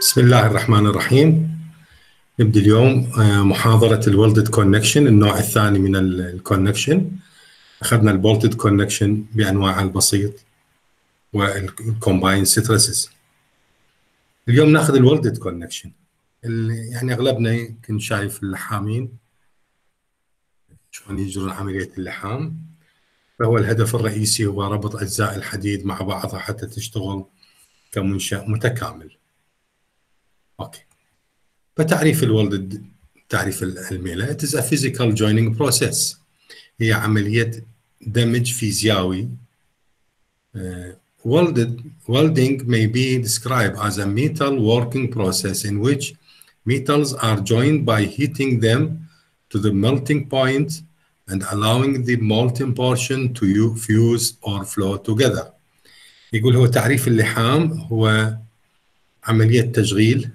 بسم الله الرحمن الرحيم. نبدأ اليوم محاضرة ال welded connection النوع الثاني من ال connection. أخذنا ال bolted connection بأنواعها البسيط وال combined stresses اليوم ناخذ ال welded connection. يعني أغلبنا يمكن شايف اللحامين. شلون يجرون عملية اللحام. فهو الهدف الرئيسي هو ربط أجزاء الحديد مع بعضها حتى تشتغل كمنشأ متكامل. اوكي فتعريف الولد تعريف العلمي له it is a physical joining process هي عملية دمج فيزيائي uh, welded welding may be described as a metal working process in which metals are joined by heating them to the melting point and allowing the molten portion to fuse or flow together يقول هو تعريف اللحام هو عملية تشغيل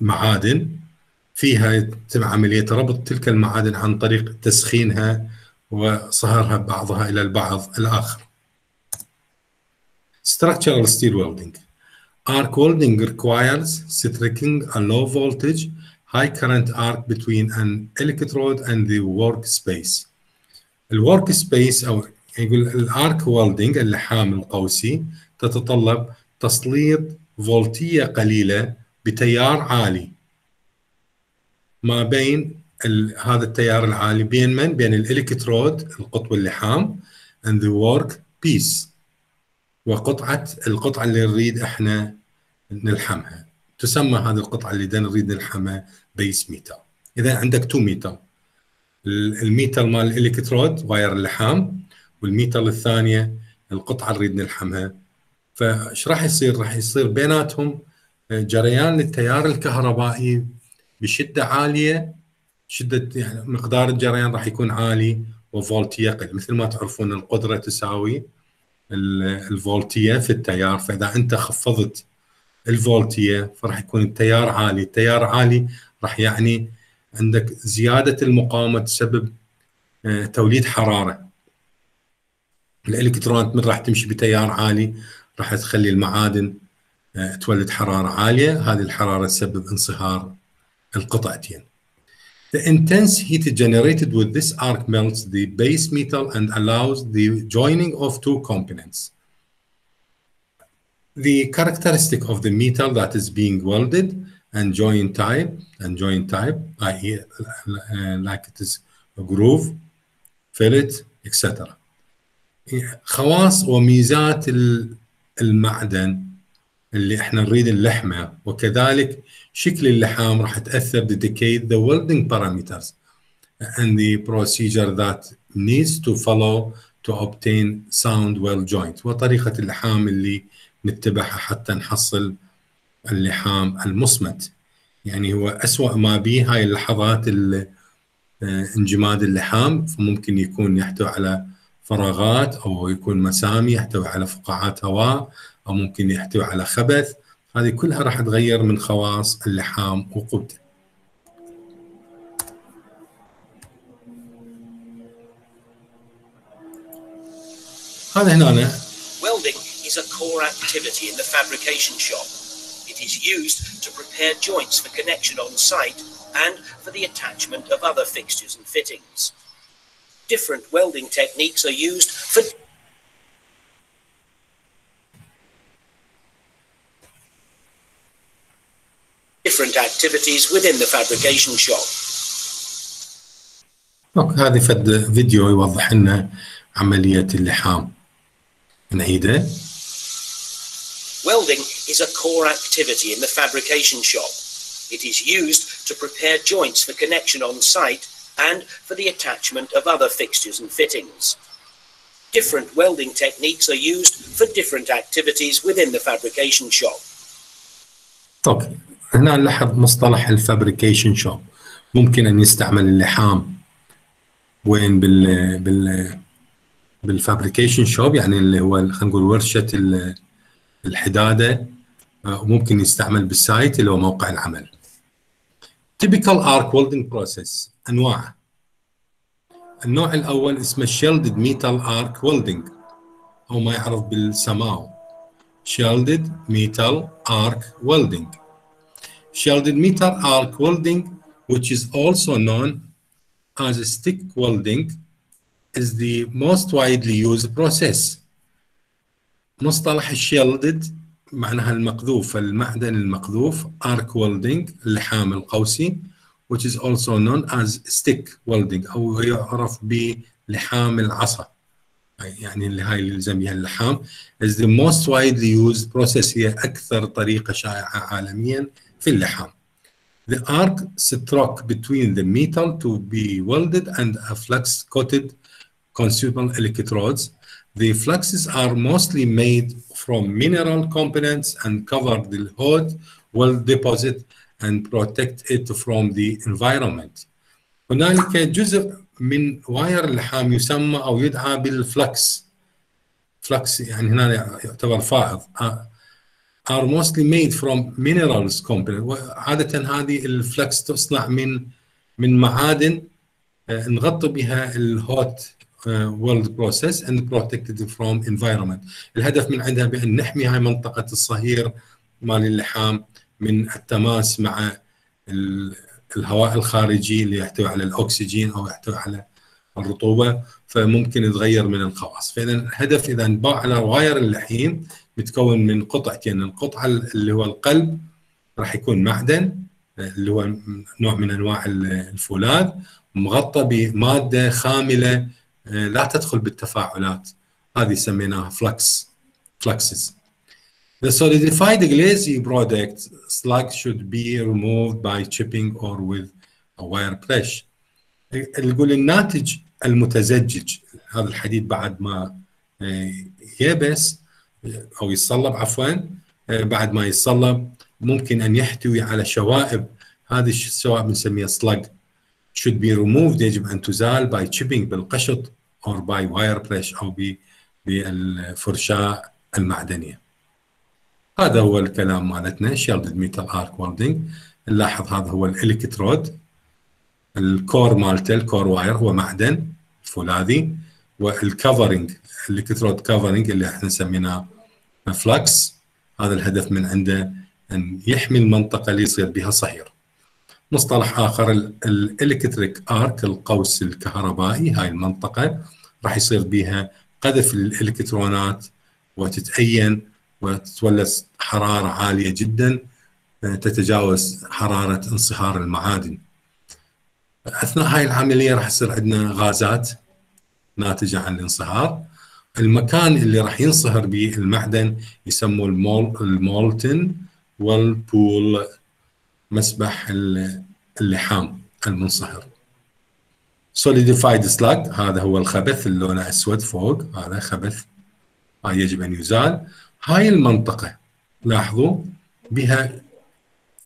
معادن. فيها يتم عملية ربط تلك المعادن عن طريق تسخينها وصهرها بعضها إلى البعض الآخر. Structural steel welding. Arc welding requires striking a low voltage high current arc between an electrode and the workspace ال work piece أو يقول ال arc welding اللحام القوسي تتطلب تسليط فولتية قليلة بتيار عالي. ما بين هذا التيار العالي بين من؟ بين الالكترود القطب اللحام and the work piece. وقطعة القطعة اللي نريد إحنا نلحمها. تسمى هذه القطعة اللي نريد نلحمها base metal إذا عندك two metal ال metal مال ال electrode wire اللحام وال metal الثانية القطعة اللي نريد نلحمها فايش راح يصير؟ راح يصير بيناتهم جريان للتيار الكهربائي بشدة عالية شدة يعني مقدار الجريان راح يكون عالي وفولتية قليل مثل ما تعرفون القدرة تساوي الفولتية في التيار فإذا أنت خفضت الفولتية فراح يكون التيار عالي، التيار عالي راح يعني عندك زيادة المقاومة تسبب توليد حرارة. الإلكترونات من راح تمشي بتيار عالي راح تخلي المعادن تولد حرارة عالية هذه الحرارة تسبب انصهار القطعتين The intense heat generated with this arc melts the base metal and allows the joining of two components. The characteristic of the metal that is being welded and joint type and joint type, i.e., uh, like it is a groove, fillet, etc. خواص وميزات المعدن اللي إحنا نريد نلحمه وكذلك شكل اللحام راح تأثر dedicate the welding parameters. And the procedure that needs to follow to obtain sound weld joint. وطريقة اللحام اللي نتبعها حتى نحصل اللحام المصمت. يعني هو أسوأ ما به هاي اللحظات انجماد اللحام فممكن يكون يحتوي على فراغات أو يكون مسامي يحتوي على فقاعات هواء أو ممكن يحتوي على خبث هذه كلها راح تغير من خواص اللحام وقوته هذا هنا Welding is a core activity in the fabrication shop. It is used to prepare joints for connection on site and for the attachment of other fixtures and fittings. Different welding techniques are used for different activities within the fabrication shop. اوكي هذه فد فيديو يوضح لنا عملية اللحام نعيده Welding is a core activity in the fabrication shop. It is used to prepare joints for connection on site and for the attachment of other fixtures and fittings. Different welding techniques are used for different activities within the fabrication shop. أوكي هنا نلاحظ مصطلح الفابريكيشن شوب ممكن ان يستعمل اللحام وين بال بال بال fabrication shop يعني اللي هو خلينا نقول ورشه الحداده وممكن يستعمل بال site اللي هو موقع العمل. Typical arc welding process انواع النوع الأول اسمه shielded metal arc welding أو ما يعرف بالسماو shielded metal arc welding. Shielded metal arc welding, which is also known as stick welding, is the most widely used process. مصطلح الشيلدد معناها المقذوف المعدن المقذوف arc welding اللحام القوسي which is also known as stick welding او يعرف بلحام العصا يعني اللي هاي اللي نسميها اللحام is the most widely used process هي اكثر طريقه شائعه عالميا في اللحام The arc struck between the metal to be welded and a flux coated consumable electrodes. The fluxes are mostly made from mineral components and cover the hot weld deposit and protect it from the environment. هنالك جزء من واير اللحام يسمى أو يدعى بالفلكس flux يعني هنا يعتبر فائض. Are mostly made from minerals component وعادة هذه ال flux تصنع من من معادن نغطي بها ال hot weld process and protected from environment. الهدف من عندها بأن نحمي هاي منطقة الصهير مال اللحام. من التماس مع الهواء الخارجي اللي يحتوي على الأكسجين أو يحتوي على الرطوبة فممكن يتغير من الخواص. فإذا الهدف إذا انباع على wire اللحيم متكون من قطعتين القطعة اللي هو القلب راح يكون معدن اللي هو نوع من أنواع الفولاذ مغطى بمادة خاملة لا تدخل بالتفاعلات. هذه سميناها flux fluxes The solidified glaze product slag should be removed by chipping or with a wire brush. نقول الناتج المتزجج هذا الحديد بعد ما يبس أو يتصلب عفوا بعد ما يتصلب ممكن أن يحتوي على شوائب هذه الشوائب بنسميها سلاج should be removed يجب أن تزال by chipping بالقشط or by wire brush أو بالفرشاة المعدنية. هذا هو الكلام مالتنا shielded metal arc welding نلاحظ هذا هو ال electrode ال core مالته ال core wire هو معدن فولاذي وال covering ال electrode covering اللي إحنا سميناه flux هذا الهدف من عنده أن يحمي المنطقة اللي يصير بها صهير. مصطلح آخر ال electric arc القوس الكهربائي هاي المنطقة راح يصير بها قذف الإلكترونات وتتأين وتتولد حرارة عالية جدا تتجاوز حرارة انصهار المعادن. أثناء هاي العملية راح يصير عندنا غازات ناتجة عن الانصهار. المكان اللي راح ينصهر به المعدن يسموه المول المولتن والبول مسبح اللحام المنصهر. solidified slag هذا هو الخبث اللي لونه أسود فوق هذا خبث هاي يجب أن يزال. هاي المنطقة لاحظوا بها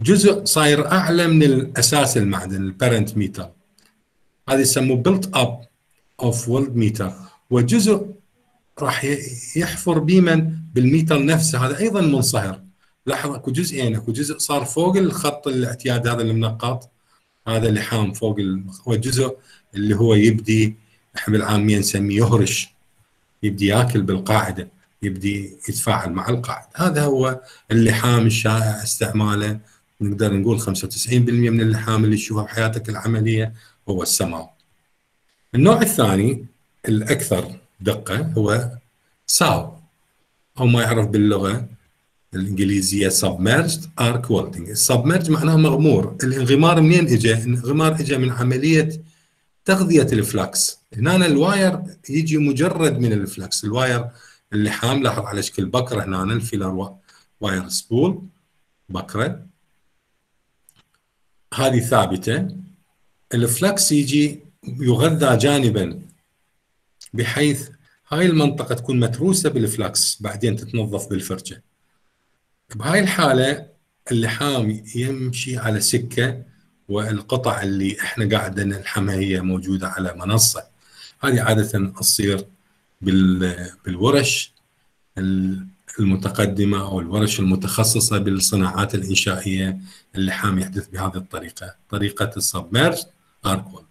جزء صاير أعلى من الأساس المعدن ال parent metal هذا يسموه build up of weld metal وجزء راح يحفر بيمن بال metal نفسه. هذا أيضا منصهر. لاحظ أكو جزئين. أكو جزء صار فوق الخط الاعتياد هذا المنقط هذا اللحام فوق والجزء اللي هو يبدي إحنا بالعاميه نسميه يهرش يبدي ياكل بالقاعدة. يبدي يتفاعل مع القاعده هذا هو اللحام الشائع استعماله. نقدر نقول 95% من اللحام اللي تشوفها بحياتك العملية هو السماو. النوع الثاني الأكثر دقة هو ساو أو ما يعرف باللغة الإنجليزية submerged arc welding. السبمرج معناه مغمور. الانغمار منين اجى الانغمار اجى من عملية تغذية ال flux. هنا ال wire يجي مجرد من ال flux. ال wire اللحام لاحظ على شكل بكره هنا ال filler wire spool بكره. هذه ثابته. ال flux يجي يغذى جانبا بحيث هاي المنطقة تكون متروسة بال flux بعدين تتنظف بالفرشة بهاي الحالة اللحام يمشي على سكة والقطع اللي إحنا قاعدة نلحمها هي موجودة على منصة. هذه عادة تصير بالورش المتقدمة أو الورش المتخصصة بالصناعات الإنشائية اللحام يحدث بهذه الطريقة طريقة السبمرج أرك وولدنج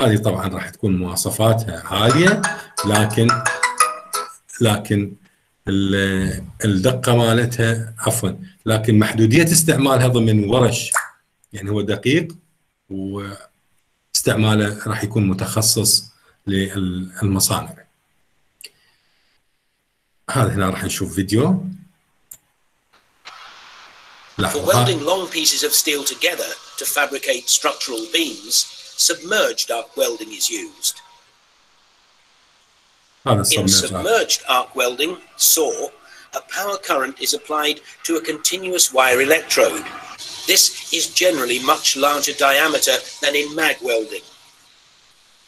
هذه طبعا راح تكون مواصفاتها عالية لكن لكن ال- الدقة مالتها عفوا لكن محدودية استعمالها ضمن ورش يعني هو دقيق واستعماله راح يكون متخصص للمصانع. هذا هنا راح نشوف فيديو For لاحظوا welding long pieces of steel together to fabricate structural beams, submerged arc welding is used. هذا In الصميم submerged arc welding, SAW, a power current is applied to a continuous wire electrode. This is generally much larger diameter than in mag welding.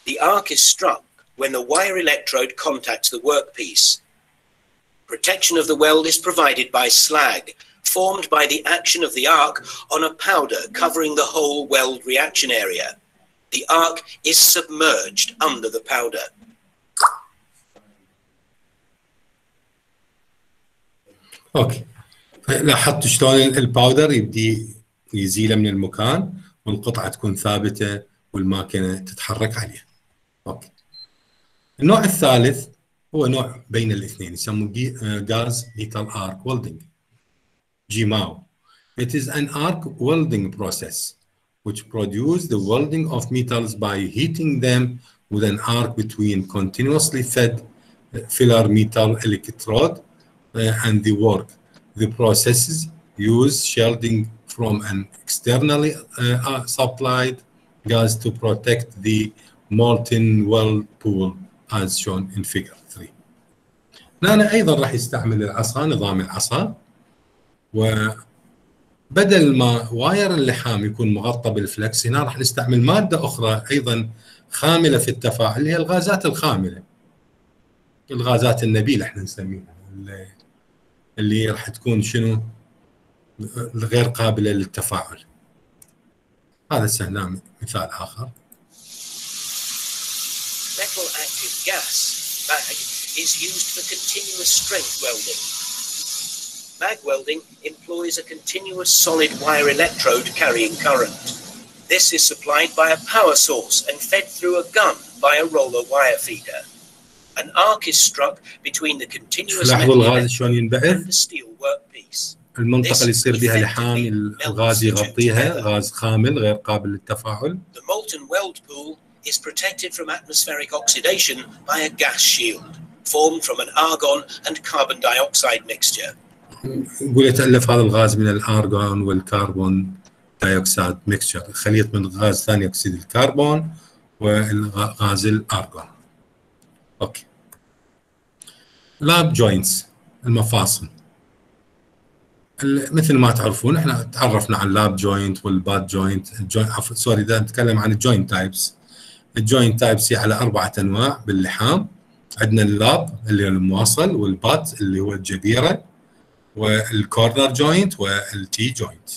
The arc is struck when the wire electrode contacts the workpiece. Protection of the weld is provided by slag, formed by the action of the arc on a powder covering the whole weld reaction area. The arc is submerged under the powder. Okay لاحظت شلون ال powder يبدي يزيله من المكان والقطعه تكون ثابته والماكينه تتحرك عليها. Okay. النوع الثالث هو نوع بين الاثنين يسموه غاز ميتال ارك ويلدنج جيماو. It is an arc welding process which produce the welding of metals by heating them with an arc between continuously fed uh, filler metal electrode uh, and the work. The processes use shielding from an externally uh, uh, supplied gas to protect the molten weld pool as shown in figure 3. هنا أيضا راح يستعمل العصا نظام العصا. وبدل ما wire اللحام يكون مغطى بال flux هنا راح نستعمل مادة أخرى أيضا خاملة في التفاعل اللي هي الغازات الخاملة. الغازات النبيله إحنا نسميها اللي, راح تكون شنو؟ غير قابلة للتفاعل. هذا هنا مثال آخر. Metal active gas is used for continuous strength welding. Mag welding employs a continuous solid wire electrode carrying current. This is supplied by a power source and fed through a gun by a roller wire feeder. An arc is struck between the continuous لاحظوا metal الغاز شلون ينبعث and the steel workpiece. المنطقه اللي يصير بها لحام الغاز يغطيها غاز خامل غير قابل للتفاعل The molten weld pool is protected from atmospheric oxidation by a gas shield Formed from an argon and carbon dioxide mixture. يقول يتألف هذا الغاز من الأرغون وال carbon dioxide mixture خليط من غاز ثاني أكسيد الكربون والغاز الأرغون. Okay. Lap joints المفاصل. ال- مثل ما تعرفون إحنا تعرفنا عن ال lap joint وال butt joint Sorry ده نتكلم عن ال joint types ال joint types هي على أربعة أنواع باللحام عندنا ال lap اللي هو المواصل وال butt اللي هو الجبيره وال corner joint وال T joint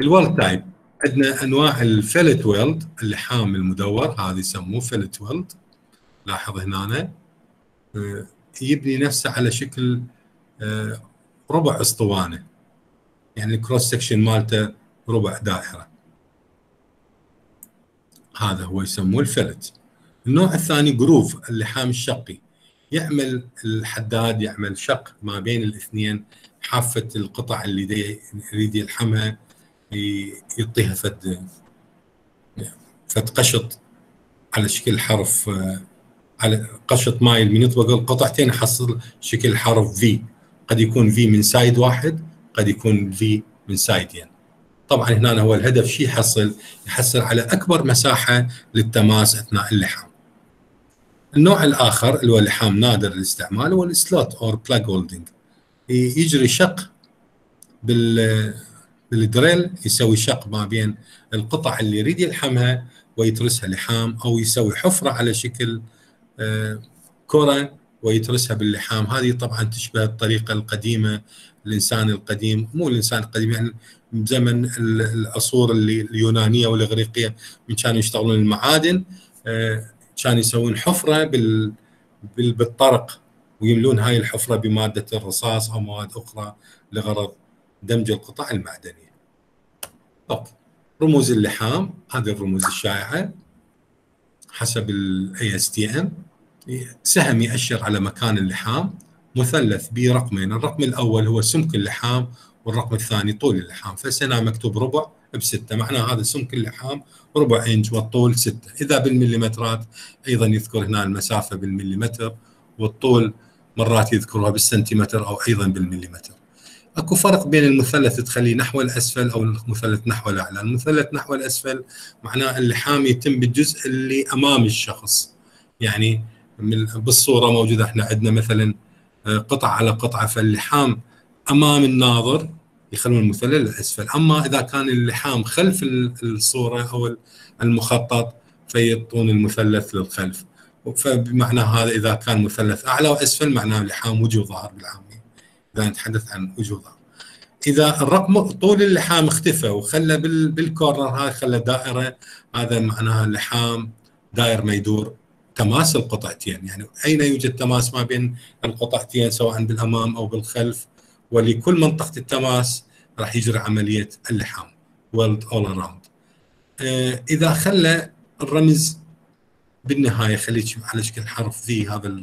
ال weld type عندنا أنواع ال fillet weld اللحام المدور هذا يسموه fillet weld لاحظ هنا. آه، يبني نفسه على شكل آه، ربع أسطوانة. يعني ال cross section مالته ربع دائرة. هذا هو يسموه ال fillet النوع الثاني groove اللحام الشقي. يعمل الحداد يعمل شق ما بين الاثنين حافة القطع اللي يريد يلحمها يعطيها فد فد قشط على شكل حرف على قشط مايل. من يطبق القطعتين يحصل شكل حرف V قد يكون V من side واحد قد يكون V من سايدين طبعا هنا هو الهدف شيء يحصل؟ يحصل على أكبر مساحة للتماس أثناء اللحام. النوع الآخر اللي هو اللحام نادر الاستعمال هو ال slot or plug welding يجري شق بال بال drill يسوي شق ما بين القطع اللي يريد يلحمها ويترسها لحام أو يسوي حفرة على شكل آه، كرة ويترسها باللحام. هذه طبعا تشبه الطريقة القديمة الإنسان القديم. مو الإنسان القديم يعني زمن ال- العصور اليونانية والإغريقية من كانوا يشتغلون المعادن. آه، كانوا يسوون حفرة بال بال- بالطرق ويملون هاي الحفرة بمادة الرصاص أو مواد أخرى لغرض دمج القطع المعدنيه. أوكي رموز اللحام هذه الرموز الشائعة حسب ال ASTM سهم يأشر على مكان اللحام مثلث برقمين الرقم الأول هو سمك اللحام والرقم الثاني طول اللحام. فهسه مكتوب ربع بستة. معناه هذا سمك اللحام ربع إنش والطول ستة. إذا بالمليمترات أيضا يذكر هنا المسافة بالمليمتر والطول مرات يذكرها بالسنتيمتر أو أيضا بالمليمتر. أكو فرق بين المثلث تخليه نحو الأسفل أو المثلث نحو الأعلى، المثلث نحو الأسفل معناه اللحام يتم بالجزء اللي أمام الشخص. يعني بالصورة موجودة إحنا عندنا مثلا آه، قطعة على قطعة فاللحام أمام الناظر يخلون المثلث للاسفل، أما إذا كان اللحام خلف الصورة أو المخطط فيعطون المثلث للخلف. فبمعنى هذا إذا كان مثلث أعلى وأسفل معناه لحام وجه وظهر بالعامية. إذا نتحدث عن وجه وظهر. إذا الرقم طول اللحام اختفى وخلى بالكورنر هاي خلى دائرة هذا معناها اللحام داير ما يدور تماس القطعتين يعني أين يوجد تماس ما بين القطعتين سواء بالأمام أو بالخلف ولكل منطقة التماس راح يجري عملية اللحام. All around. آه، إذا خلى الرمز بالنهاية خليه على شكل حرف ذي هذا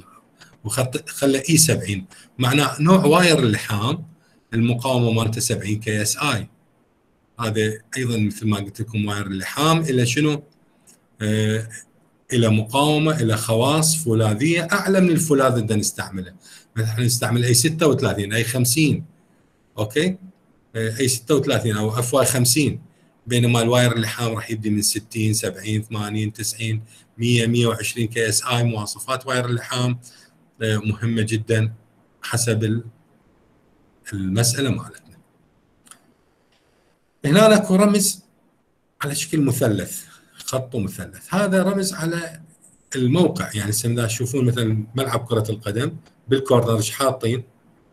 وخط خلى E 70 معناه نوع wire اللحام المقاومة مالته 70 ksi هذا أيضا مثل ما قلت لكم wire اللحام. إلى شنو؟ آه إلى مقاومة إلى خواص فولاذية أعلى من الفولاذ اللي نستعمله. مثلا نستعمل A 36 A 50 okay؟ A 36 أو Fy 50 بينما ال wire اللحام راح يبدي من 60 70 80 90 100 120 ksi مواصفات wire اللحام آه، مهمة جدا حسب المسألة مالتنا. هنا اكو رمز على شكل مثلث. خط مثلث. هذا رمز على الموقع يعني اذا تشوفون مثلا ملعب كرة القدم بال corner إيش حاطين؟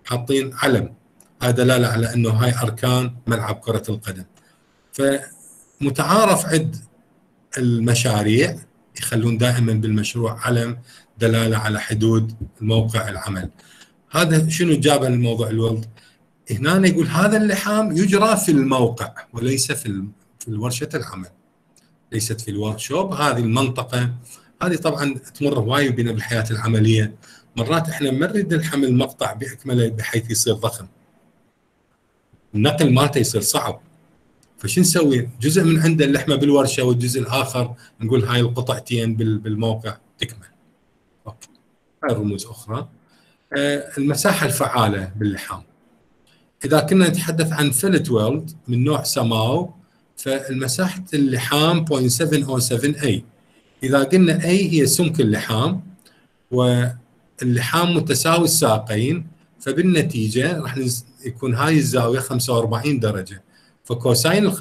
حاطين علم هذا دلالة على إنه هاي أركان ملعب كرة القدم. فمتعارف عند المشاريع يخلون دائما بالمشروع علم دلالة على حدود موقع العمل. هذا شنو جاب الموضوع ال weld؟ هنا يقول هذا اللحام يجرى في الموقع وليس في في ورشة العمل. ليست في ال workshop هذه المنطقة هذه طبعا تمر هواي بنا بالحياة العملية مرات إحنا ما نريد نحمل مقطع باكمله بحيث يصير ضخم النقل مالته يصير صعب فشو نسوي؟ جزء من عنده ألحمه بالورشة والجزء الآخر نقول هاي القطعتين بالموقع تكمل. Okay. هاي رموز أخرى. آه المساحة الفعالة باللحام. إذا كنا نتحدث عن fillet weld من نوع سماو فالمساحة اللحام 0.707 a إذا قلنا a هي سمك اللحام واللحام متساوي الساقين فبالنتيجة راح يكون هاي الزاوية 45 درجة. ف cosine ال 45.707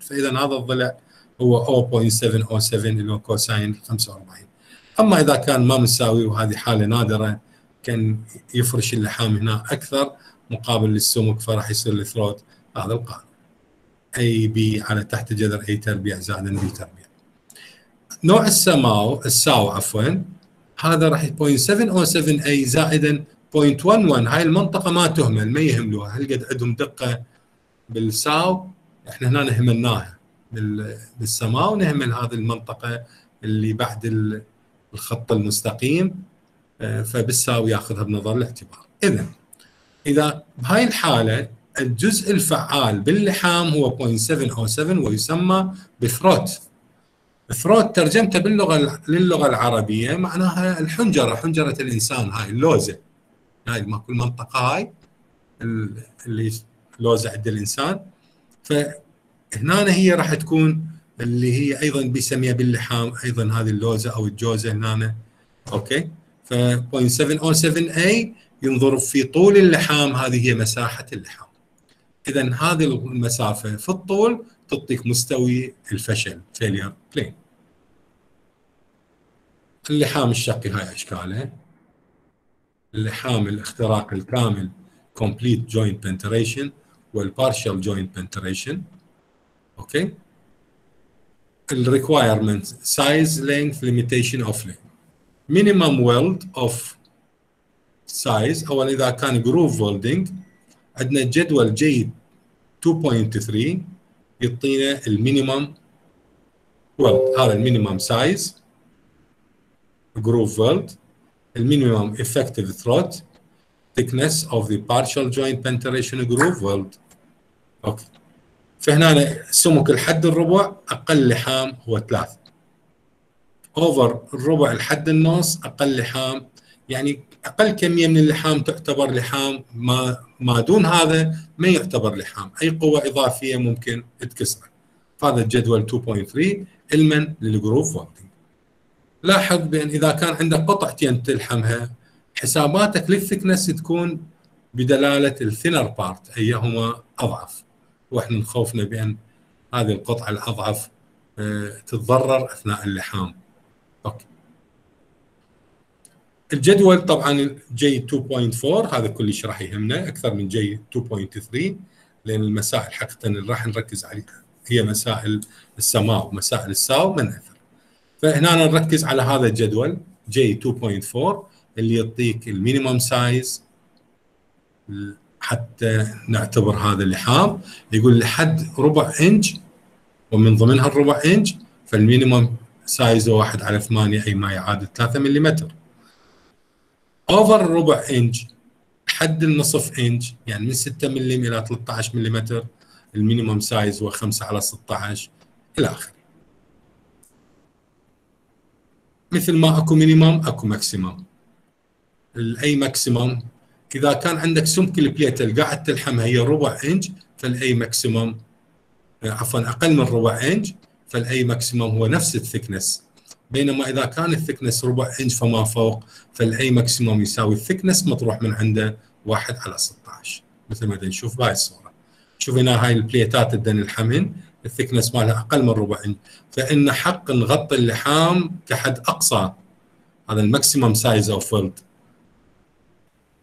فإذا هذا الضلع هو 0.707 اللي هو cosine 45 أما إذا كان ما مساوي وهذه حالة نادرة كان يفرش اللحام هنا أكثر مقابل للسمك فراح يصير ال throat هذا القانون a b على تحت جذر a تربيع زائدا b تربيع. نوع السماو الساو عفوا هذا راح 0.707 اي زائدا 0.11 هاي المنطقة ما تهمل ما يهملوها. هل قد عندهم دقة بالساو؟ إحنا هنا نهملناها بالسماو نهمل هذه المنطقة اللي بعد الخط المستقيم آه، فبالساو ياخذها بنظر الاعتبار. اذا إذا بهاي الحالة الجزء الفعال باللحام هو 0.707 ويسمى ب throat. throat ترجمته باللغة للغة العربية معناها الحنجرة حنجرة الإنسان هاي اللوزة. هاي كل منطقة هاي اللي لوزة عند الإنسان. فهنا هي راح تكون اللي هي أيضا بيسميها باللحام أيضا هذه اللوزة أو الجوزة هنا okay؟ ف 0.707a ينظر في طول اللحام هذه هي مساحة اللحام. اذا هذه المسافة في الطول تعطيك مستوي الفشل failure plane اللحام الشقي هاي أشكاله. اللحام الاختراق الكامل complete joint penetration وال partial joint penetration okay؟ ال requirement size length limitation of length minimum weld of size اولا إذا كان groove welding عندنا جدول J 2.3 يعطينا ال minimum weld هذا ال minimum size groove weld ال minimum effective throat thickness of the partial joint penetration groove weld okay. فهنا سمك الحد الربع أقل لحام هو ثلاث over الربع الحد النص أقل لحام يعني أقل كمية من اللحام تعتبر لحام ما ما دون هذا ما يعتبر لحام. أي قوة إضافية ممكن تكسره. هذا الجدول 2.3 علما لل groove welding لاحظ بأن إذا كان عندك قطعتين تلحمها حساباتك لل thickness تكون بدلالة ال thinner part أيهما أضعف. وإحنا نخوفنا بأن هذه القطعة الأضعف آه، تتضرر أثناء اللحام okay الجدول طبعا J 2.4 هذا كلش راح يهمنا أكثر من J 2.3 لأن المسائل حقيقه اللي راح نركز عليها هي مسائل السماء ومسائل الساو من اثر فهنا نركز على هذا الجدول J 2.4 اللي يعطيك ال minimum size حتى نعتبر هذا اللحام يقول لحد ربع انش ومن ضمنها الربع انش فال minimum size ه 1 على 8 أي ما يعادل 3 ملم over ربع إنش حد النصف إنش يعني من 6 ملم إلى 13 ملم ال minimum size هو 5 على 16 إلى آخره. مثل ما أكو minimum أكو maximum. ال a maximum إذا كان عندك سمك ال plate اللي قاعد تلحمها هي ربع إنش فال a maximum عفوا أقل من ربع إنش فال a maximum هو نفس ال thickness. بينما إذا كان ال thickness ربع إنش فما فوق فال a maximum يساوي ال thickness مطروح من عنده 1 على 16 مثل ما نشوف بهاي الصورة. شوف هنا هاي البليتات الدنلحمهن ال thickness مالها أقل من ربع إنش. فإلنا حق نغطي اللحام كحد أقصى. هذا ال maximum size of weld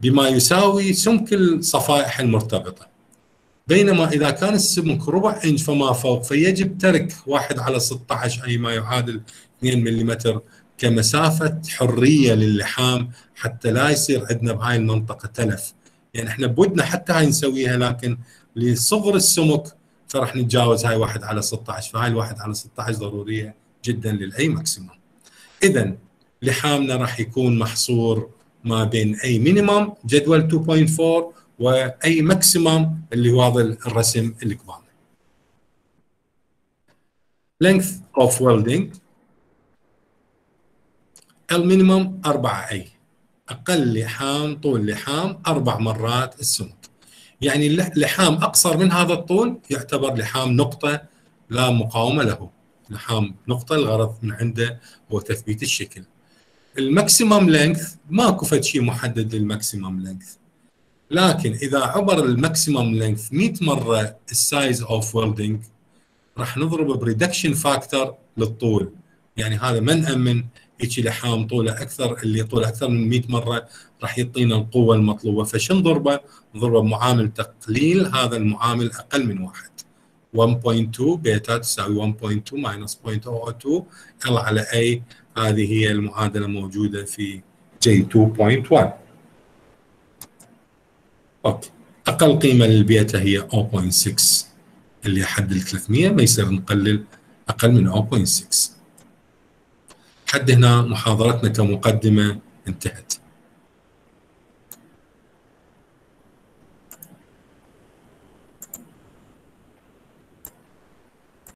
بما يساوي سمك الصفائح المرتبطة. بينما إذا كان السمك ربع إنش فما فوق فيجب ترك 1 على 16 أي ما يعادل 2 ملم كمسافة حرية للحام حتى لا يصير عندنا بهاي المنطقة تلف. يعني إحنا بودنا حتى هاي نسويها لكن لصغر السمك فراح نتجاوز هاي 1 على 16 فهاي الواحد على 16 ضرورية جدا لل a maximum. اذا لحامنا راح يكون محصور ما بين a minimum جدول 2.4 و a maximum اللي هو هذا الرسم اللي قبالنا. length of welding. ال minimum 4 a. أقل لحام طول لحام أربع مرات السمك. يعني اللحام أقصر من هذا الطول يعتبر لحام نقطة لا مقاومة له. لحام نقطة الغرض من عنده هو تثبيت الشكل. ال maximum length ماكو فد شيء محدد لل maximum length لكن إذا عبر ال maximum length 100 مرة ال size of welding راح نضرب ب reduction factor للطول. يعني هذا ما نامن هيك لحام طوله أكثر اللي طوله أكثر من 100 مرة راح يعطينا القوة المطلوبة. فشو نضربه؟ نضربه بمعامل تقليل هذا المعامل أقل من واحد. 1.2 بيتا تساوي 1.2 minus 0.002 L على a هذه هي المعادلة موجودة في J 2.1 okay. أقل قيمة للبيتا هي 0.6 اللي حد ال 300 ما يصير نقلل أقل من 0.6 حد هنا محاضرتنا كمقدمة انتهت.